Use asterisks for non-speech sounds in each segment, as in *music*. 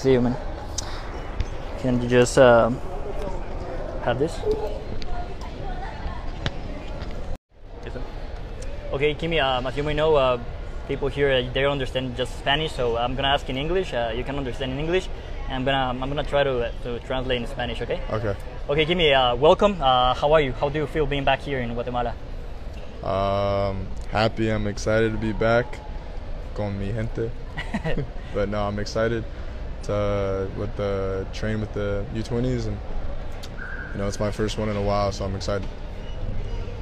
See you, man. Can you just uh, have this? Okay, Quimi, um, as you may know, uh, people here uh, they don't understand just Spanish, so I'm gonna ask in English. Uh, you can understand in English, and I'm gonna I'm gonna try to uh, to translate in Spanish. Okay? Okay. Okay, Quimi, uh, welcome. Uh, how are you? How do you feel being back here in Guatemala? Um, happy. I'm excited to be back. Con mi gente. *laughs* but no, I'm excited to with the train with the U20s and you know it's my first one in a while, so I'm excited.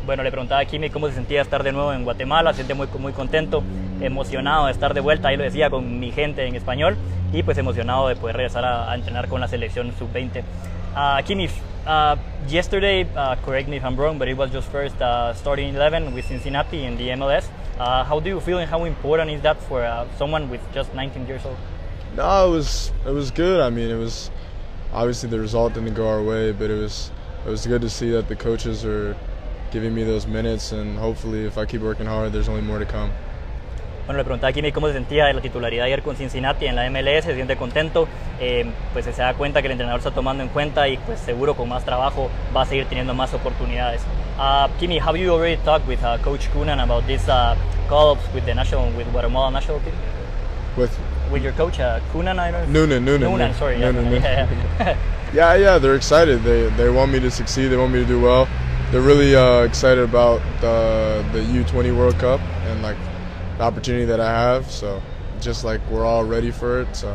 Bueno, le preguntaba a Kimi cómo se sentía estar de nuevo en Guatemala, se siente muy, muy contento, emocionado de estar de vuelta, ahí lo decía con mi gente en español, y pues emocionado de poder regresar a, entrenar con la selección sub-20. Uh, Kimi, uh, yesterday, uh, correct me if I'm wrong, but it was just first uh, starting 11 with Cincinnati in the MLS. Uh, how do you feel and how important is that for uh, someone with just 19 years old? No, it was it was good. I mean, it was obviously the result didn't go our way, but it was it was good to see that the coaches are giving me those minutes, and hopefully, if I keep working hard, there's only more to come. Bueno, le preguntaba a Quimi cómo se sentía de la titularidad ayer con Cincinnati en la MLS, se siente contento, eh, pues se da cuenta que el entrenador está tomando en cuenta y pues seguro con más trabajo va a seguir teniendo más oportunidades. Uh, Quimi, have you already talked with uh, Coach Kunan about this uh, call-ups with the national, with Guatemala national team? With With your coach, uh, Kunan, I don't know. Noonan, Noonan, Noonan, sorry. yeah, Noonan, Noonan. *laughs* yeah, yeah. Yeah, yeah, they're excited. They they want me to succeed. They want me to do well. They're really uh, excited about the the U20 World Cup and like the opportunity that I have. So just like we're all ready for it. So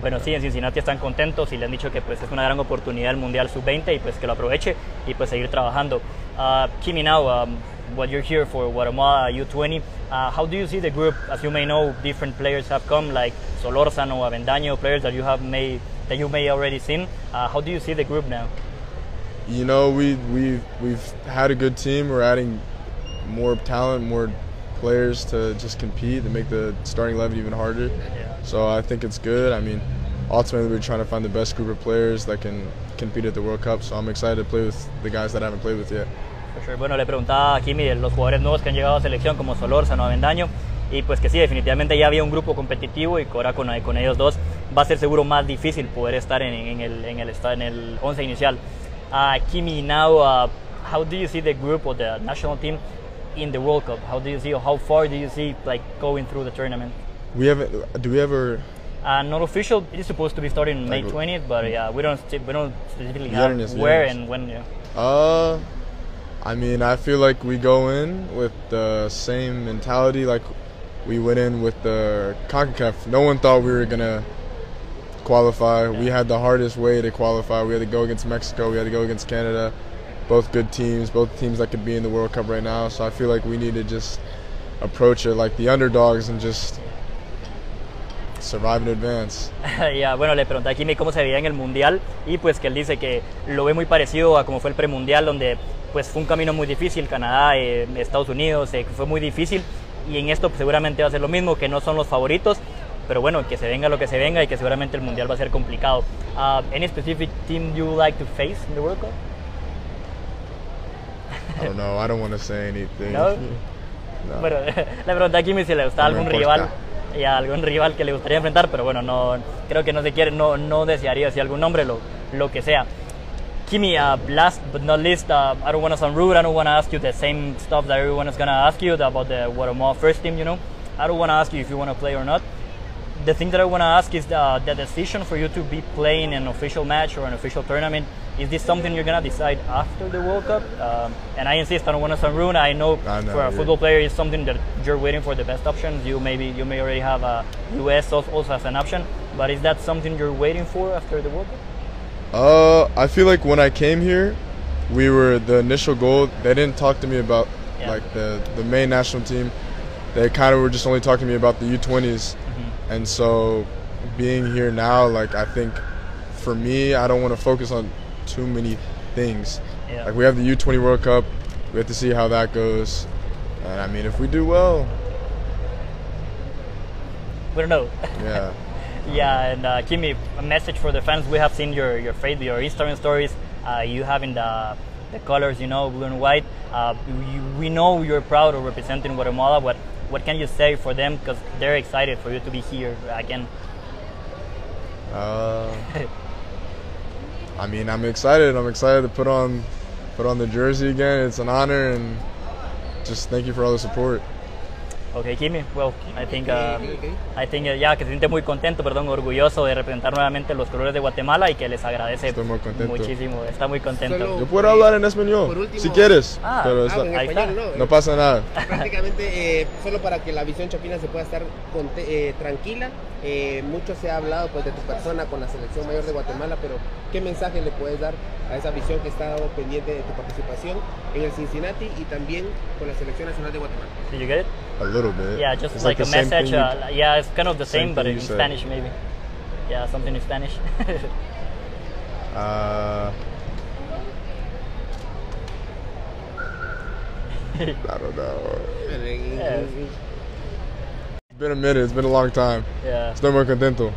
Bueno, sí, en Cincinnati están contentos y le han dicho que pues es una gran oportunidad el Mundial Sub-20 y pues que lo aproveche y pues seguir trabajando. Uh, Kimi, now, um, what you're here for Guatemala U20, uh, how do you see the group? As you may know, different players have come, like Solórzano, Avendaño, players that you have may that you may already seen. Uh, how do you see the group now? you know we we we've had a good team. We're adding more talent, more players to just compete and make the starting eleven even harder. So I think it's good. I mean, ultimately we're trying to find the best group of players that can compete at the World Cup. So I'm excited to play with the guys that I haven't played with yet. Sure. Bueno, le preguntaba a Kimi de los jugadores nuevos que han llegado a selección como Solórzano, Avendaño y pues que sí, definitivamente ya había un grupo competitivo y ahora con, con ellos dos va a ser seguro más difícil poder estar en, en el, en, el, en el 11 inicial. Uh, Kimi, now uh, how do you see the group or the national team in the World Cup? How do you see, how far do you see like going through the tournament? We haven't. Do we ever? Uh, not official. It is supposed to be starting May Like- 20th, but yeah, we don't we don't specifically Yeah, where and when. Yeah. Uh, I mean, I feel like we go in with the same mentality like we went in with the CONCACAF. No one thought we were gonna qualify. We had the hardest way to qualify. We had to go against Mexico. We had to go against Canada. Both good teams, both teams that could be in the World Cup right now. So I feel like we need to just approach it like the underdogs and just survive and advance. *laughs* ya, bueno, le pregunté a Quimi cómo se veía en el Mundial y pues que él dice que lo ve muy parecido a como fue el premundial donde pues fue un camino muy difícil, Canadá, eh, Estados Unidos, eh, fue muy difícil y en esto pues, seguramente va a ser lo mismo, que no son los favoritos, pero bueno, que se venga lo que se venga y que seguramente el Mundial va a ser complicado. Uh, any specific team you like to face in the World Cup? I don't know. I don't want to say anything. No? No. Bueno, *laughs* le pregunté a Kimi si le gustaba No algún rival y a algún rival que le gustaría enfrentar, pero bueno, no creo que no se quiere, no, no desearía decir algún nombre, lo, lo que sea. Quimi, uh, last but not least, uh, I don't want to sound rude. I don't want to ask you the same stuff that everyone is going to ask you about the Guatemala first team, you know. I don't want to ask you if you want to play or not. The thing that I want to ask is the, the decision for you to be playing an official match or an official tournament. Is this something you're going to decide after the World Cup? Um, and I insist, I don't want to sound rude. I know, I know, for a yeah. football player, it's something that you're waiting for the best options. You maybe you may already have a US also as an option, but is that something you're waiting for after the World Cup? Uh, I feel like when I came here, we were the initial goal. They didn't talk to me about Yeah. like the the main national team. They kind of were just only talking to me about the U20s, Mm-hmm. and so being here now, like I think for me, I don't want to focus on too many things. Yeah. Like we have the U20 World Cup, we have to see how that goes, and I mean if we do well, We don't know. yeah. *laughs* Yeah, and uh, Quimi, a message for the fans. We have seen your your face, your Instagram stories. Uh, you having the the colors, you know, blue and white. Uh, you, we know you're proud of representing Guatemala. What what can you say for them? Because they're excited for you to be here again. Uh, *laughs* I mean, I'm excited. I'm excited to put on put on the jersey again. It's an honor, and just thank you for all the support. Okay, Kimi. Well, I think, uh, I think, uh, ya que se siente muy contento, perdón, orgulloso de representar nuevamente los colores de Guatemala y que les agradece Estoy muy contento. muchísimo. Está muy contento. Solo- Yo puedo hablar en español, último- si quieres, Ah, pero Ah, está- en Ahí español está. no. no pasa nada. *laughs* Prácticamente, eh, solo para que la visión chapina se pueda estar conte- eh, tranquila. eh, mucho se ha hablado pues, de tu persona con la selección mayor de Guatemala, pero ¿qué mensaje le puedes dar a esa visión que está pendiente de tu participación en el Cincinnati y también con la selección nacional de Guatemala? Did you get it? A little bit. Yeah, just It's like, the a message. Uh, yeah, it's kind of the same same, but in said. Spanish maybe. Yeah, something in Spanish. *laughs* Uh, I don't know. Yeah. It's been a minute. It's been a long time. yeah. Estoy muy contento.